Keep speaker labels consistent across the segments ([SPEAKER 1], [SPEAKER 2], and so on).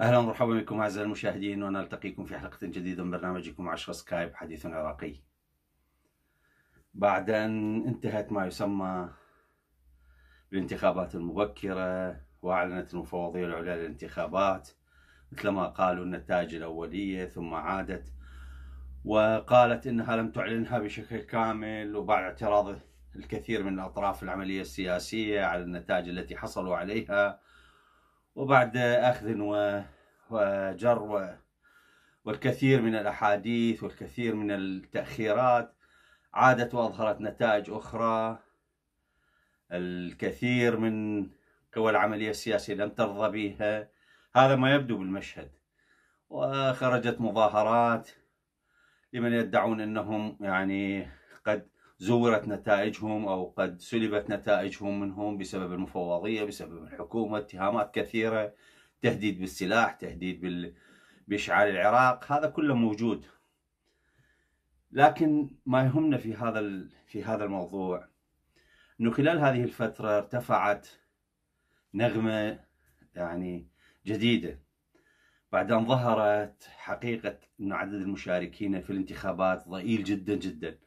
[SPEAKER 1] أهلا ومرحبا بكم أعزائي المشاهدين ونلتقيكم في حلقة جديدة من برنامجكم عشر سكايب حديث عراقي. بعد أن انتهت ما يسمى بالانتخابات المبكرة وأعلنت المفوضية العليا للانتخابات مثلما قالوا النتائج الأولية ثم عادت وقالت إنها لم تعلنها بشكل كامل وبعد اعتراض الكثير من اطراف العملية السياسية على النتائج التي حصلوا عليها وبعد أخذ وجر والكثير من الأحاديث والكثير من التأخيرات عادت وأظهرت نتائج أخرى. الكثير من قوى العملية السياسية لم ترضى بها. هذا ما يبدو بالمشهد. وخرجت مظاهرات لمن يدعون أنهم يعني قد زورت نتائجهم أو قد سلبت نتائجهم منهم بسبب المفوضية بسبب الحكومة اتهامات كثيرة تهديد بالسلاح تهديد بال... بإشعال العراق. هذا كله موجود. لكن ما يهمنا في هذا. في هذا الموضوع. إنه خلال هذه الفترة ارتفعت نغمة يعني جديدة. بعد أن ظهرت حقيقة أن عدد المشاركين في الانتخابات ضئيل جدا جدا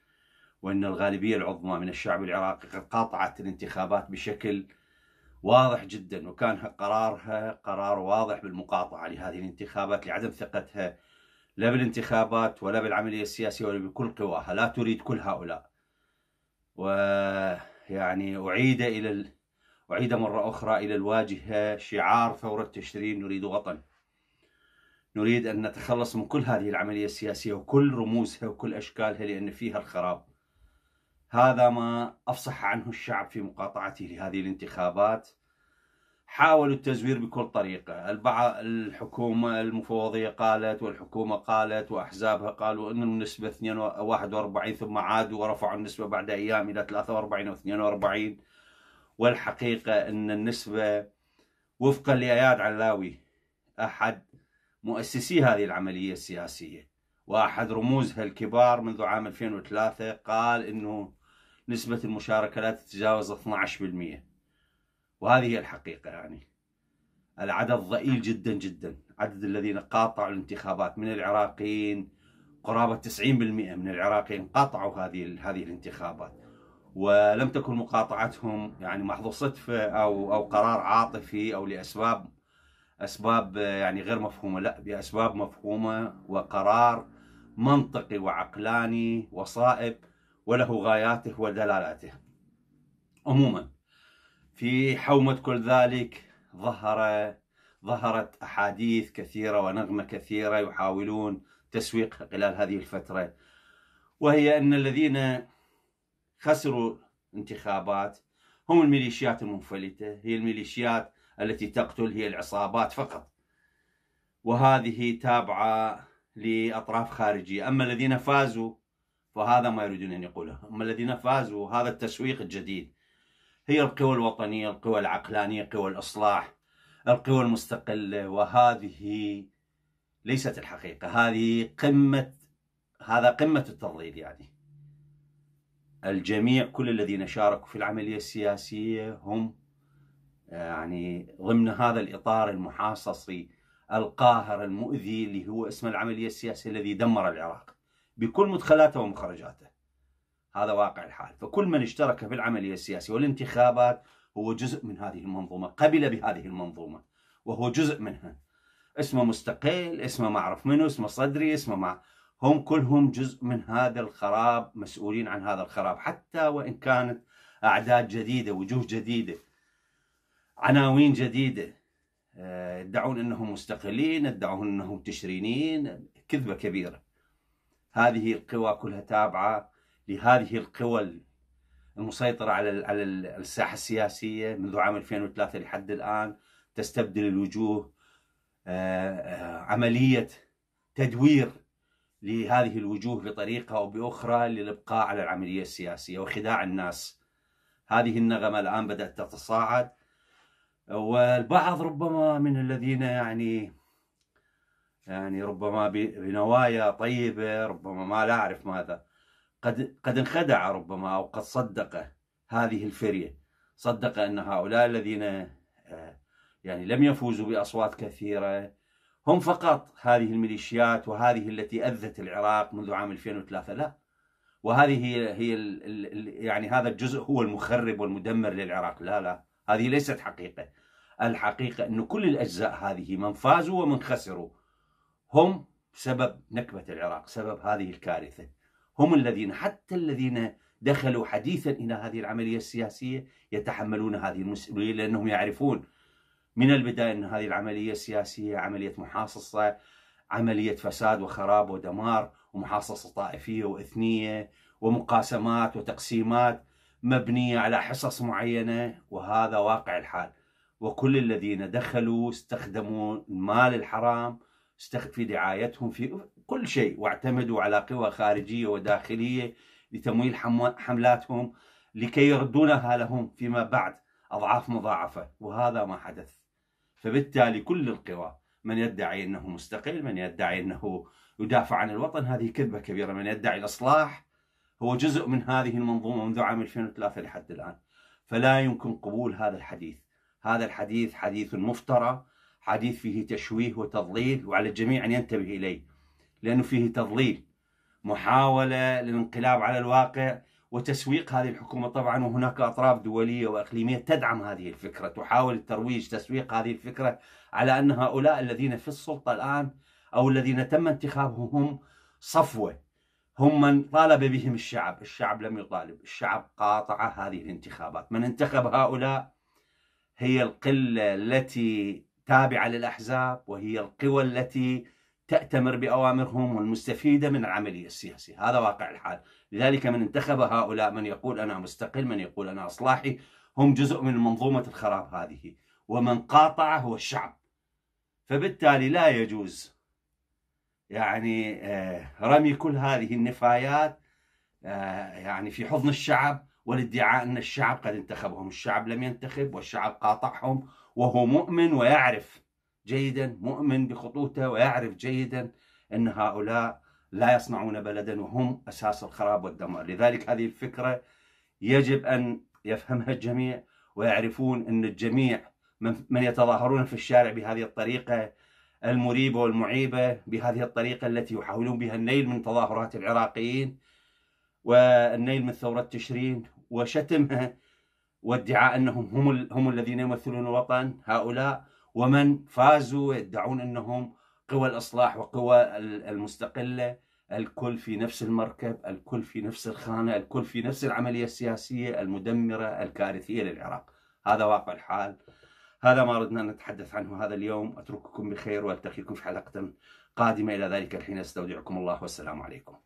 [SPEAKER 1] وأن الغالبية العظمى من الشعب العراقي قد قاطعت الانتخابات بشكل واضح جدا. وكان قرارها قرار واضح بالمقاطعة لهذه الانتخابات لعدم ثقتها لا بالانتخابات ولا بالعملية السياسية ولا بكل قواها. لا تريد كل هؤلاء. ويعني أعيد إلى. أعيد مرة أخرى إلى الواجهة شعار ثورة تشرين نريد وطن. نريد أن نتخلص من كل هذه العملية السياسية وكل رموزها وكل أشكالها لأن فيها الخراب. هذا ما أفصح عنه الشعب في مقاطعته لهذه الانتخابات. حاولوا التزوير بكل طريقة. البعض الحكومة المفوضية قالت والحكومة قالت وأحزابها قالوا أن النسبة 41 ثم عادوا ورفعوا النسبة بعد أيام إلى 43 و 42 والحقيقة أن النسبة وفقا لأياد علاوي أحد مؤسسي هذه العملية السياسية. وأحد رموزها الكبار منذ عام 2003 قال أنه نسبة المشاركة لا تتجاوز 12% وهذه هي الحقيقة يعني. العدد ضئيل جدا جدا. عدد الذين قاطعوا الانتخابات من العراقيين قرابة 90% من العراقيين قاطعوا هذه هذه الانتخابات. ولم تكن مقاطعتهم يعني محض صدفة أو أو قرار عاطفي أو لأسباب أسباب يعني غير مفهومة لا بأسباب مفهومة وقرار منطقي وعقلاني وصائب وله غاياته ودلالاته. عموما في حومة كل ذلك ظهر ظهرت أحاديث كثيرة ونغمة كثيرة يحاولون تسويقها خلال هذه الفترة وهي أن الذين خسروا انتخابات. هم الميليشيات المنفلتة هي الميليشيات التي تقتل هي العصابات فقط. وهذه تابعة لأطراف خارجية. أما الذين فازوا فهذا ما يريدون أن يقوله. أما الذين فازوا هذا التسويق الجديد. هي القوى الوطنية القوى العقلانية قوى الإصلاح القوى المستقلة. وهذه ليست الحقيقة. هذه قمة هذا قمة التضليل يعني. الجميع كل الذين شاركوا في العملية السياسية هم يعني ضمن هذا الإطار المحاصصي القاهر المؤذي اللي هو اسم العملية السياسية الذي دمر العراق بكل مدخلاته ومخرجاته. هذا واقع الحال. فكل من اشترك في العملية السياسية والانتخابات هو جزء من هذه المنظومة قبل بهذه المنظومة وهو جزء منها. اسمه مستقل اسمه ما أعرف منه اسمه صدري اسمه مع هم كلهم جزء من هذا الخراب مسؤولين عن هذا الخراب. حتى وإن كانت أعداد جديدة وجوه جديدة عناوين جديدة آه، يدعون أنهم مستقلين يدعون أنهم تشرينيين كذبة كبيرة. هذه القوى كلها تابعة لهذه القوى المسيطرة على على الساحة السياسية منذ عام 2003 لحد الآن. تستبدل الوجوه آه، آه، عملية تدوير لهذه الوجوه بطريقة أو بأخرى للإبقاء على العملية السياسية وخداع الناس. هذه النغمة الآن بدأت تتصاعد. والبعض ربما من الذين يعني يعني ربما بنوايا طيبة ربما ما لا أعرف ماذا. قد قد انخدع ربما أو قد صدق هذه الفرية. صدق أن هؤلاء الذين آه، يعني لم يفوزوا بأصوات كثيرة هم فقط هذه الميليشيات وهذه التي أذت العراق منذ عام 2003 لا. وهذه هي هي يعني هذا الجزء هو المخرب والمدمر للعراق لا لا. هذه ليست حقيقة. الحقيقة أن كل الأجزاء هذه من فازوا ومن خسروا هم سبب نكبة العراق سبب هذه الكارثة. هم الذين حتى الذين دخلوا حديثا إلى هذه العملية السياسية يتحملون هذه المسؤولية لأنهم يعرفون من البداية أن هذه العملية السياسية عملية محاصصة عملية فساد وخراب ودمار ومحاصصة طائفية وإثنية ومقاسمات وتقسيمات مبنية على حصص معينة وهذا واقع الحال. وكل الذين دخلوا استخدموا المال الحرام في دعايتهم في كل شيء واعتمدوا على قوى خارجية وداخلية لتمويل حملاتهم لكي يردونها لهم فيما بعد أضعاف مضاعفة وهذا ما حدث. فبالتالي كل القوى من يدعي أنه مستقل من يدعي أنه يدافع عن الوطن هذه كذبة كبيرة. من يدعي الإصلاح هو جزء من هذه المنظومة منذ عام 2003 لحد الآن. فلا يمكن قبول هذا الحديث. هذا الحديث حديث مفترى حديث فيه تشويه وتضليل وعلى الجميع أن ينتبه إليه لأنه فيه تضليل محاولة للانقلاب على الواقع وتسويق هذه الحكومة طبعا وهناك أطراف دولية وإقليمية تدعم هذه الفكرة. تحاول الترويج تسويق هذه الفكرة على أن هؤلاء الذين في السلطة الآن أو الذين تم انتخابهم هم صفوة. هم من طالب بهم الشعب. الشعب لم يطالب. الشعب قاطع هذه الانتخابات. من انتخب هؤلاء هي القلة التي تابعة للأحزاب وهي القوى التي تأتمر بأوامرهم والمستفيدة من العملية السياسية هذا واقع الحال. لذلك من انتخب هؤلاء من يقول أنا مستقل من يقول أنا إصلاحي هم جزء من منظومة الخراب هذه. ومن قاطع هو الشعب. فبالتالي لا يجوز يعني آه، رمي كل هذه النفايات آه، يعني في حضن الشعب والادعاء أن الشعب قد انتخبهم. الشعب لم ينتخب والشعب قاطعهم وهو مؤمن ويعرف جيدا مؤمن بخطوته ويعرف جيدا أن هؤلاء لا يصنعون بلدا وهم أساس الخراب والدمار. لذلك هذه الفكرة يجب أن يفهمها الجميع ويعرفون أن الجميع من يتظاهرون في الشارع بهذه الطريقة المريبة والمعيبة بهذه الطريقة التي يحاولون بها النيل من تظاهرات العراقيين والنيل من ثورة تشرين وشتمها وادعاء أنهم هم, هم الذين يمثلون الوطن. هؤلاء ومن فازوا يدعون أنهم قوى الإصلاح وقوى المستقلة الكل في نفس المركب الكل في نفس الخانة الكل في نفس العملية السياسية المدمرة الكارثية للعراق. هذا واقع الحال. هذا ما ردنا أن نتحدث عنه هذا اليوم. أترككم بخير وألتقيكم في حلقة قادمة. إلى ذلك الحين أستودعكم الله والسلام عليكم.